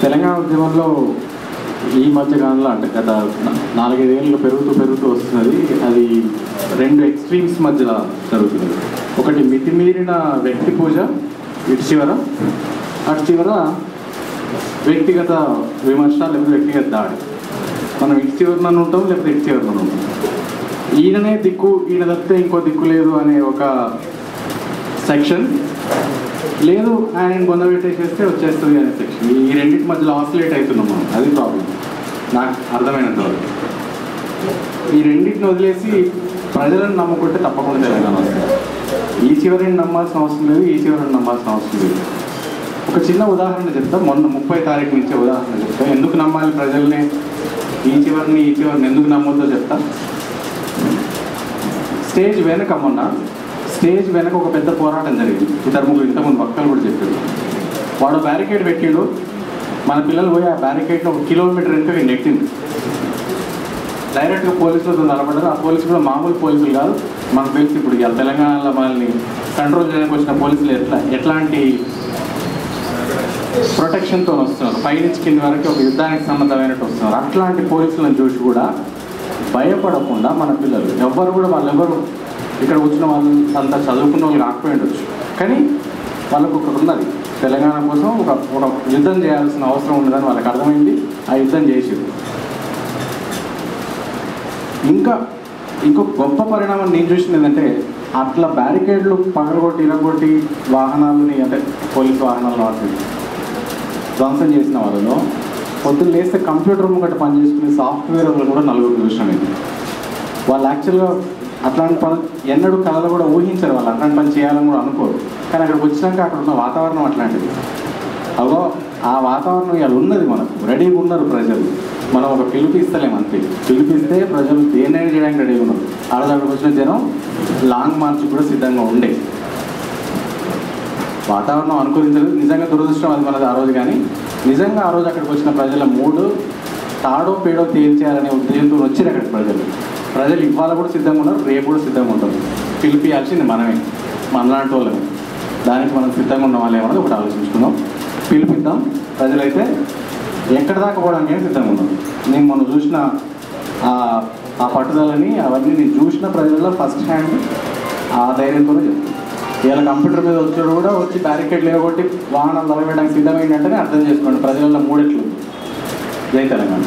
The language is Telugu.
తెలంగాణ ఉద్యమంలో ఈ మధ్యకాలంలో అంటే గత నాలుగైదేళ్ళు పెరుగుతూ పెరుగుతూ వస్తున్నది అది రెండు ఎక్స్ట్రీమ్స్ మధ్యలో జరుగుతుంది ఒకటి మితిమీరిన వ్యక్తి పూజ ఇటు చివర అటు చివర వ్యక్తిగత విమర్శ లేకపోతే వ్యక్తిగత దాడి. మనం ఇటు చివరిన ఉంటాం లేకపోతే ఇటు చివరిన ఉంటాం. ఈయననే దిక్కు ఈయన తప్పితే ఇంకో దిక్కు లేదు అనే ఒక సెక్షన్. లేదు ఆయన పొందబెట్టేసేస్తే వచ్చేస్తుంది అనే సెక్షన్ ఈ రెండింటి మధ్యలో ఆసిలేట్ అవుతున్నాం మనం. అది ప్రాబ్లం నాకు అర్థమైనంత వరకు. ఈ రెండింటిని వదిలేసి ప్రజలను నమ్ముకుంటే తప్పకుండా తెలంగాణ వస్తుంది. ఈ చివరిని నమ్మాల్సిన అవసరం లేదు ఈ చివరిని నమ్మాల్సిన అవసరం లేదు. ఒక చిన్న ఉదాహరణ చెప్తా. మొన్న ముప్పై తారీఖు నుంచే ఉదాహరణ చెప్తా. ఎందుకు నమ్మాలి ప్రజల్ని? ఈ చివరిని ఈ చివరిని ఎందుకు నమ్మొద్దో చెప్తా. స్టేజ్ వెనక మొన్న స్టేజ్ వెనక ఒక పెద్ద పోరాటం జరిగింది. ఇద్దరు ముగ్గురు ఇంతకుముందు భక్తులు కూడా చెప్పారు. వాడు బ్యారికేడ్ పెట్టిండు. మన పిల్లలు పోయి ఆ బ్యారికేడ్లో ఒక కిలోమీటర్ వెనుక నెట్టింది. డైరెక్ట్గా పోలీసులతో నిలబడ్డారు. ఆ పోలీసులు కూడా మామూలు పోలీసులు కాదు. మనకు తెలిసి ఇప్పుడు ఇవాళ తెలంగాణలో మనల్ని కంట్రోల్ చేయడానికి వచ్చిన పోలీసులు ఎట్లా ఎట్లాంటి ప్రొటెక్షన్తో వస్తున్నారు? పైనుంచి కింద వరకు ఒక యుద్ధానికి సంబంధమైనట్టు వస్తున్నారు. అట్లాంటి పోలీసులను చూసి కూడా భయపడకుండా మన పిల్లలు ఎవ్వరు కూడా వాళ్ళెవ్వరు ఇక్కడ వచ్చిన వాళ్ళు అంత చదువుకున్న వాళ్ళు కాకపోయి ఉండొచ్చు. కానీ వాళ్ళకు ఒకటి ఉన్నది. తెలంగాణ కోసం ఒక ఒక యుద్ధం చేయాల్సిన అవసరం ఉండదని వాళ్ళకి అర్థమైంది. ఆ యుద్ధం చేసేది. ఇంకా ఇంకొక గొప్ప పరిణామం నేను చూసింది ఏంటంటే అట్లా బ్యారికేడ్లు పగలగొట్టి ఇరగొట్టి వాహనాలని అంటే పోలీస్ వాహనాలను వాటిని ధ్వంసం చేసిన వాళ్ళలో పొద్దున్న లేస్తే కంప్యూటర్ ముంగట పనిచేసుకునే సాఫ్ట్వేర్ వాళ్ళు కూడా నలుగురు చూసిన వాళ్ళు యాక్చువల్గా అట్లాంటి పనులు ఎన్నడూ కళలు కూడా ఊహించరు వాళ్ళు. అట్లాంటి పని చేయాలని కూడా అనుకోరు. కానీ అక్కడికి వచ్చినాక అక్కడ ఉన్న వాతావరణం అట్లాంటిది. అగో ఆ వాతావరణం ఇవాళ ఉన్నది మనకు. రెడీగా ఉన్నారు ప్రజలు. మనం ఒక పిలిపిస్తలేం అంతే. పిలిపిస్తే ప్రజలు దేన్నైనా చేయడానికి రెడీగా ఉన్నారు. ఆడ అక్కడికి వచ్చిన జనం లాంగ్ మార్చ్ కూడా సిద్ధంగా ఉండే. వాతావరణం అనుకూలించలేదు. నిజంగా దురదృష్టం అది మనది ఆ రోజు కానీ. నిజంగా ఆ రోజు అక్కడికి వచ్చిన ప్రజల మూడు తాడో పేడో తేల్చేయాలనే ఉద్దేశంతో వచ్చారు అక్కడ ప్రజలు. ప్రజలు ఇవాళ కూడా సిద్ధంగా ఉన్నారు రేపు కూడా సిద్ధంగా ఉంటారు. పిలిపియాల్సింది మనమే మనలాంటి వాళ్ళమే. దానికి మనం సిద్ధంగా ఉన్న వాళ్ళు ఏమన్నది ఒకటి ఆలోచించుకుందాం. పిలిపిద్దాం ప్రజలైతే ఎక్కడ దాకా పోవడానికి సిద్ధంగా ఉన్నాం నేను మొన్న చూసిన ఆ పట్టుదలని అవన్నీ నేను చూసిన ప్రజల్లో ఫస్ట్ హ్యాండ్ ఆ ధైర్యంతోనే చెప్తాను కంప్యూటర్ మీద వచ్చాడు కూడా వచ్చి బ్యారికేడ్ లేకొట్టి వాహనాలు నిలబెట్టడానికి సిద్ధమైందంటేనే అర్థం చేసుకోండి ప్రజలలో మూడెట్లు జై తెలంగాణ.